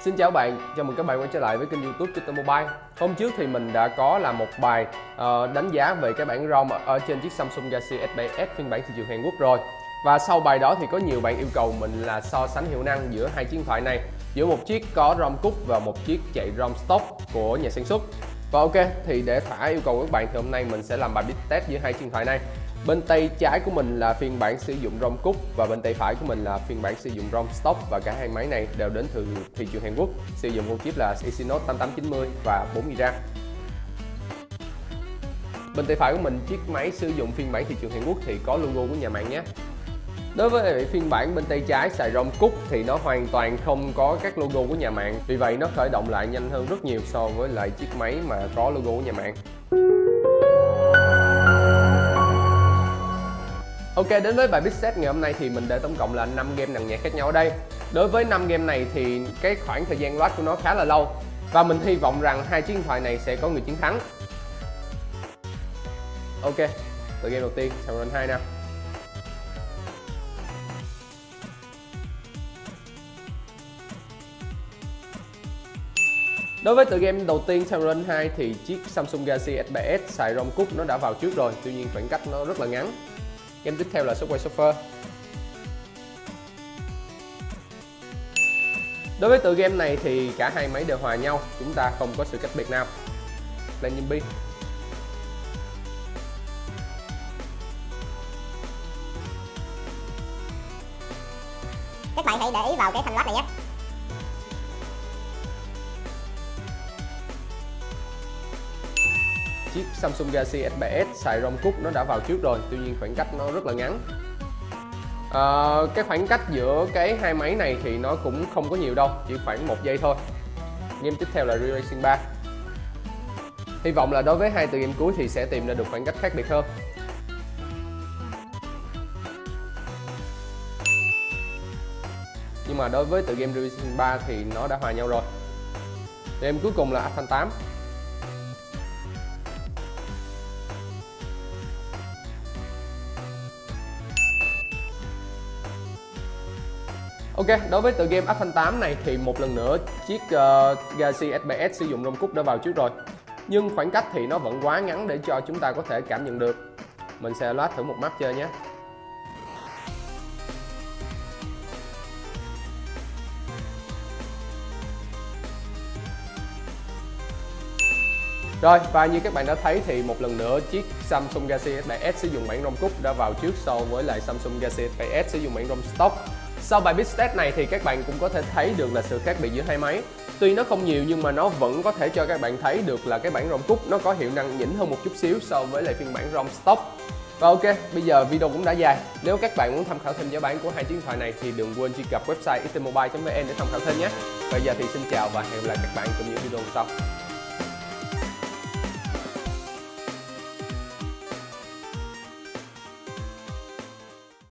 Xin chào bạn, chào mừng các bạn quay trở lại với kênh youtube Chitter Mobile. Hôm trước thì mình đã có làm một bài uh, đánh giá về cái bản ROM ở trên chiếc Samsung Galaxy S7s phiên bản thị trường Hàn Quốc rồi. Và sau bài đó thì có nhiều bạn yêu cầu mình là so sánh hiệu năng giữa hai chiếc điện thoại này Giữa một chiếc có ROM cúc và một chiếc chạy ROM stock của nhà sản xuất. Và ok, thì để thỏa yêu cầu của các bạn thì hôm nay mình sẽ làm bài bit test giữa hai chiếc điện thoại này. Bên tay trái của mình là phiên bản sử dụng ROM cúc và bên tay phải của mình là phiên bản sử dụng ROM stock và cả hai máy này đều đến từ thị trường Hàn Quốc. Sử dụng con chip là Exynos 8890 và 4GB Bên tay phải của mình, chiếc máy sử dụng phiên bản thị trường Hàn Quốc thì có logo của nhà mạng nhé. Đối với phiên bản bên tay trái xài ROM cúc thì nó hoàn toàn không có các logo của nhà mạng. Vì vậy, nó khởi động lại nhanh hơn rất nhiều so với lại chiếc máy mà có logo của nhà mạng. Ok đến với bài Big ngày hôm nay thì mình để tổng cộng là 5 game nặng nhẹ khác nhau ở đây. Đối với 5 game này thì cái khoảng thời gian load của nó khá là lâu. Và mình hy vọng rằng hai chiếc điện thoại này sẽ có người chiến thắng. Ok, tựa game đầu tiên, Shadowrun 2 nào Đối với tựa game đầu tiên Shadowrun 2 thì chiếc Samsung Galaxy S7s xài ROM cúc nó đã vào trước rồi. Tuy nhiên khoảng cách nó rất là ngắn. Game tiếp theo là Subway Surfer Đối với tựa game này thì cả hai máy đều hòa nhau, chúng ta không có sự cách biệt nào. Landing B Các bạn hãy để ý vào cái thanh lát này nhé. Chiếc Samsung Galaxy S7s xài ROM cúc nó đã vào trước rồi tuy nhiên khoảng cách nó rất là ngắn. À, cái khoảng cách giữa cái hai máy này thì nó cũng không có nhiều đâu chỉ khoảng một giây thôi. Game tiếp theo là Real Racing 3 hy vọng là đối với hai tựa game cuối thì sẽ tìm ra được khoảng cách khác biệt hơn. Nhưng mà đối với tựa game Real Racing 3 thì nó đã hòa nhau rồi. Game cuối cùng là Asphalt 8 Ok, đối với tựa game Asphalt 8 này thì một lần nữa chiếc uh, Galaxy S7s sử dụng ROM cúc đã vào trước rồi. Nhưng khoảng cách thì nó vẫn quá ngắn để cho chúng ta có thể cảm nhận được. Mình sẽ loát thử một map chơi nhé. Rồi và như các bạn đã thấy thì một lần nữa chiếc Samsung Galaxy S7s sử dụng bản ROM cúc đã vào trước so với lại Samsung Galaxy S7s sử dụng bản ROM stock sau bài bit test này thì các bạn cũng có thể thấy được là sự khác biệt giữa hai máy. Tuy nó không nhiều nhưng mà nó vẫn có thể cho các bạn thấy được là cái bản ROM cúc nó có hiệu năng nhỉnh hơn một chút xíu so với lại phiên bản ROM stock. Và ok, bây giờ video cũng đã dài. Nếu các bạn muốn tham khảo thêm giá bán của hai chiếc điện thoại này thì đừng quên truy cập website itmobile.vn để tham khảo thêm nhé. Bây giờ thì xin chào và hẹn gặp lại các bạn trong những video sau.